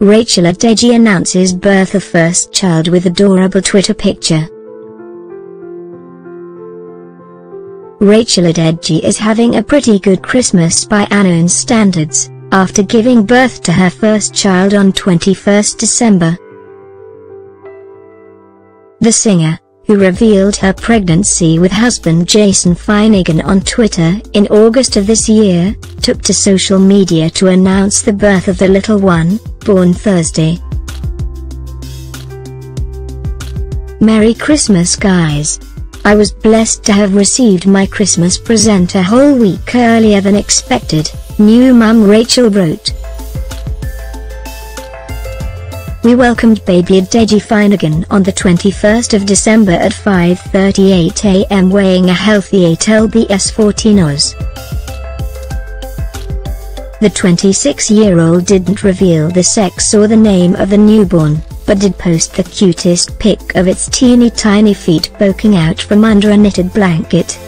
Rachel Adedeji announces birth of first child with adorable Twitter picture. Rachel Adedeji is having a pretty good Christmas by Announ's standards, after giving birth to her first child on 21st December. The singer, who revealed her pregnancy with husband Jason Finnegan on Twitter in August of this year, took to social media to announce the birth of the little one, born Thursday. Merry Christmas guys! I was blessed to have received my Christmas present a whole week earlier than expected, new mum Rachel wrote. We welcomed baby Deji Finnegan on the 21st of December at 5.38 am weighing a healthy 8 lbs 14 oz. The 26-year-old didn't reveal the sex or the name of the newborn, but did post the cutest pic of its teeny tiny feet poking out from under a knitted blanket.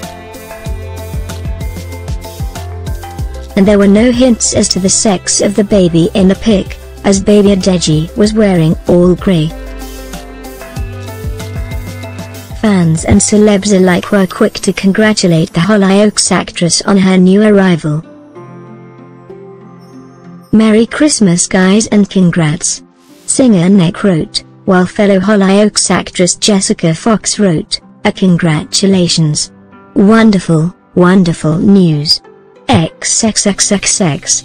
And there were no hints as to the sex of the baby in the pic as baby Adedeji was wearing all grey. Fans and celebs alike were quick to congratulate the Hollyoaks actress on her new arrival. Merry Christmas guys and congrats. Singer Nick wrote, while fellow Hollyoaks actress Jessica Fox wrote, a congratulations. Wonderful, wonderful news. XXXXX.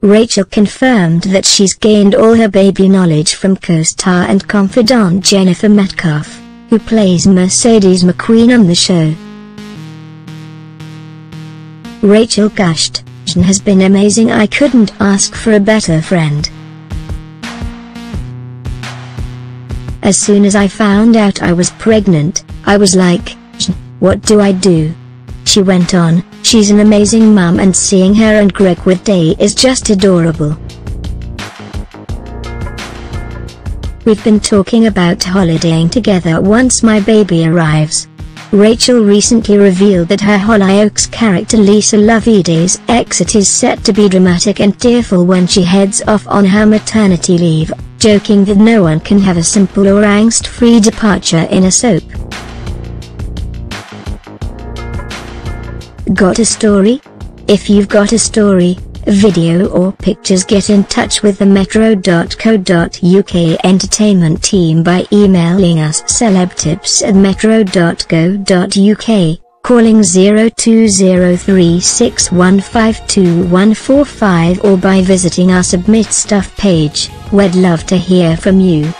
Rachel confirmed that she's gained all her baby knowledge from co-star and confidant Jennifer Metcalfe, who plays Mercedes McQueen on the show. Rachel gushed, has been amazing I couldn't ask for a better friend. As soon as I found out I was pregnant, I was like, what do I do? She went on, she's an amazing mum and seeing her and Greg with Day is just adorable. We've been talking about holidaying together once my baby arrives. Rachel recently revealed that her Hollyoaks character Lisa Loveday's exit is set to be dramatic and tearful when she heads off on her maternity leave, joking that no one can have a simple or angst-free departure in a soap. Got a story? If you've got a story, video or pictures get in touch with the metro.co.uk entertainment team by emailing us celebtips at metro.co.uk, calling 0203615245 or by visiting our submit stuff page, we'd love to hear from you.